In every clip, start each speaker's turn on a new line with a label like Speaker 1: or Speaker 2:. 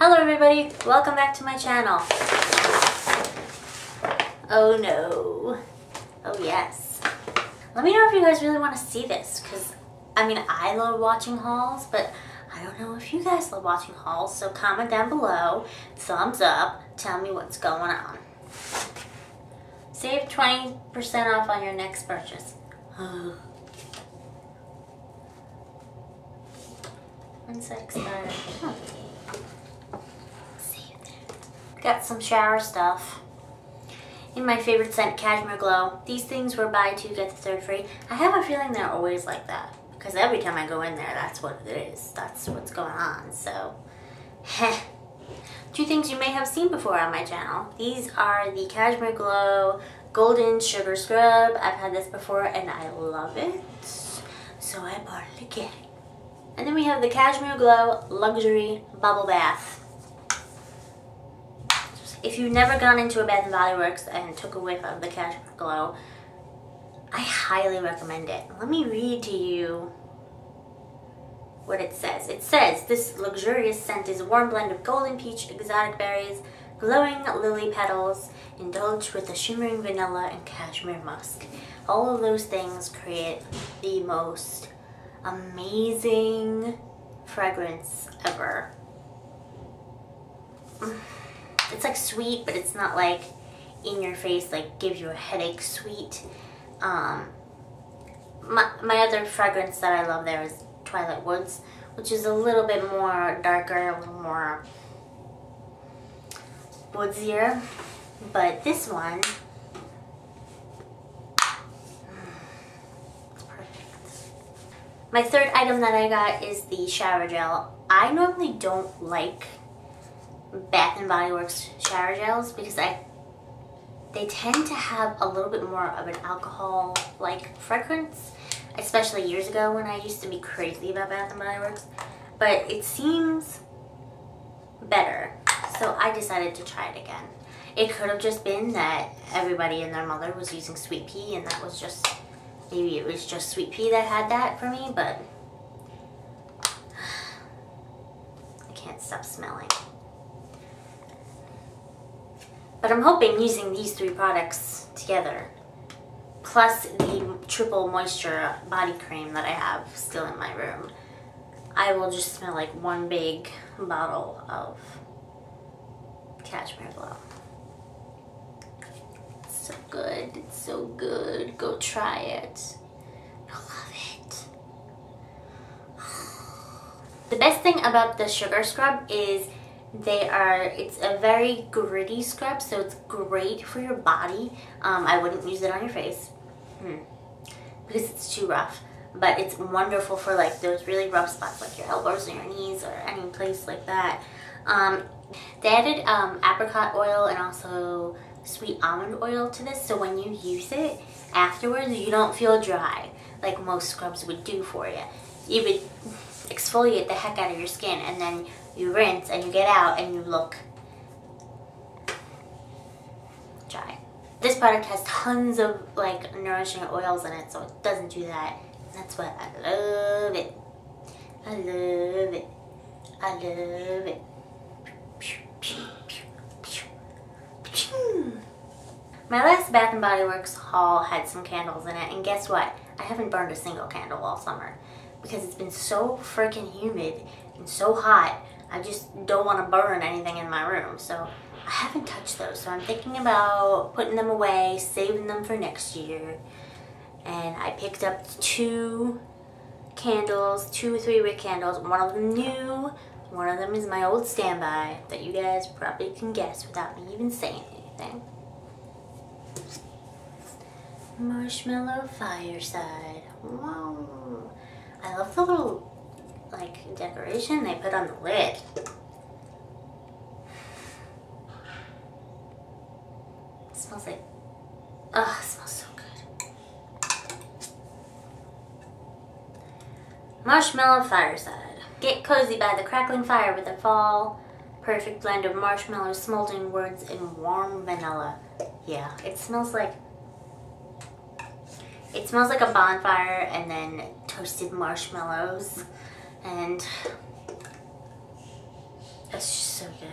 Speaker 1: Hello everybody, welcome back to my channel. Oh no. Oh yes. Let me know if you guys really want to see this because I mean I love watching hauls but I don't know if you guys love watching hauls so comment down below, thumbs up, tell me what's going on. Save 20% off on your next purchase. Expire? Oh. Got some shower stuff. In my favorite scent, Cashmere Glow. These things were buy two, get the third free. I have a feeling they're always like that. Because every time I go in there, that's what it is. That's what's going on. So, heh. Two things you may have seen before on my channel. These are the Cashmere Glow Golden Sugar Scrub. I've had this before and I love it. So I bought it again. And then we have the Cashmere Glow Luxury Bubble Bath. If you've never gone into a Bath & Body Works and took a whiff of the Cashmere Glow, I highly recommend it. Let me read to you what it says. It says, this luxurious scent is a warm blend of golden peach, exotic berries, glowing lily petals, indulged with a shimmering vanilla and cashmere musk. All of those things create the most amazing fragrance ever. Mm. It's like sweet, but it's not like in your face, like gives you a headache sweet. Um, my, my other fragrance that I love there is Twilight Woods, which is a little bit more darker, a little more woodsier. But this one, it's perfect. My third item that I got is the shower gel. I normally don't like Bath and Body Works shower gels because I they tend to have a little bit more of an alcohol like fragrance especially years ago when I used to be crazy about Bath and Body Works. But it seems better so I decided to try it again. It could have just been that everybody and their mother was using sweet pea and that was just maybe it was just sweet pea that had that for me but I can't stop smelling but I'm hoping using these three products together, plus the triple moisture body cream that I have still in my room, I will just smell like one big bottle of Cashmere Glow. It's so good. It's so good. Go try it. I love it. The best thing about the sugar scrub is they are, it's a very gritty scrub, so it's great for your body. Um, I wouldn't use it on your face hmm, because it's too rough. But it's wonderful for like those really rough spots like your elbows or your knees or any place like that. Um, they added um, apricot oil and also sweet almond oil to this so when you use it afterwards you don't feel dry like most scrubs would do for you. You would exfoliate the heck out of your skin and then you rinse and you get out and you look dry. This product has tons of like nourishing oils in it so it doesn't do that. That's why I love it. I love it. I love it. My last Bath & Body Works haul had some candles in it and guess what? I haven't burned a single candle all summer because it's been so freaking humid and so hot I just don't want to burn anything in my room. So I haven't touched those. So I'm thinking about putting them away, saving them for next year. And I picked up two candles, two or three wick candles. One of them new, one of them is my old standby that you guys probably can guess without me even saying anything. Marshmallow Fireside. Wow. I love the little like decoration they put on the lid. It smells like, oh, it smells so good. Marshmallow Fireside. Get cozy by the crackling fire with a fall perfect blend of marshmallows, smoldering woods, and warm vanilla. Yeah, it smells like it smells like a bonfire and then toasted marshmallows and it's just so good.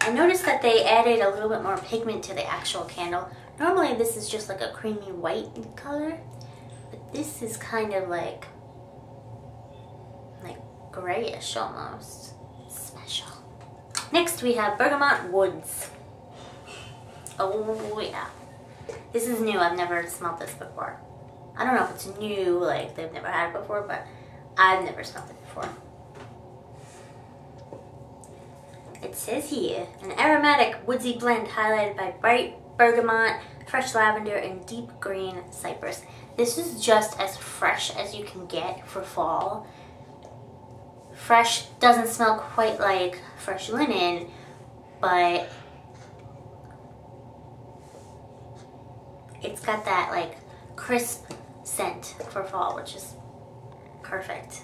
Speaker 1: I noticed that they added a little bit more pigment to the actual candle. Normally this is just like a creamy white color, but this is kind of like, like grayish almost. Special. Next we have Bergamot Woods. Oh yeah. This is new, I've never smelled this before. I don't know if it's new, like they've never had it before, but I've never smelled it before. It says here, an aromatic woodsy blend highlighted by bright bergamot, fresh lavender, and deep green cypress. This is just as fresh as you can get for fall. Fresh doesn't smell quite like fresh linen, but it's got that like crisp scent for fall, which is perfect.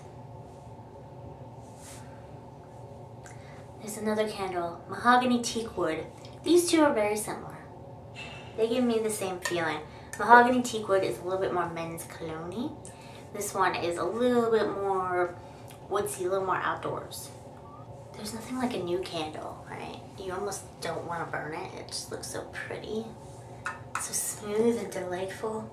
Speaker 1: There's another candle, mahogany teak wood. These two are very similar. They give me the same feeling. Mahogany teak wood is a little bit more men's cologne This one is a little bit more woodsy, a little more outdoors. There's nothing like a new candle, right? You almost don't want to burn it. It just looks so pretty. So smooth and delightful.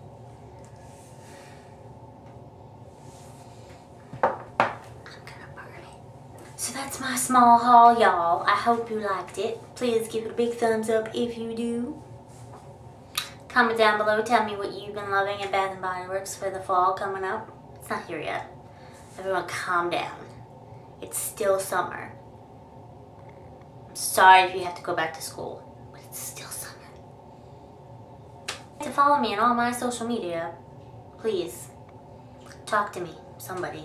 Speaker 1: So that's my small haul, y'all. I hope you liked it. Please give it a big thumbs up if you do. Comment down below, tell me what you've been loving at Bath & Body Works for the fall coming up. It's not here yet. Everyone calm down. It's still summer. I'm sorry if you have to go back to school, but it's still summer. To follow me on all my social media, please talk to me, somebody.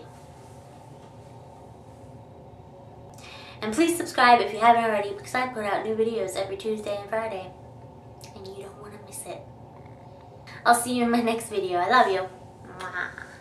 Speaker 1: And please subscribe if you haven't already because I put out new videos every Tuesday and Friday. And you don't want to miss it. I'll see you in my next video. I love you. Up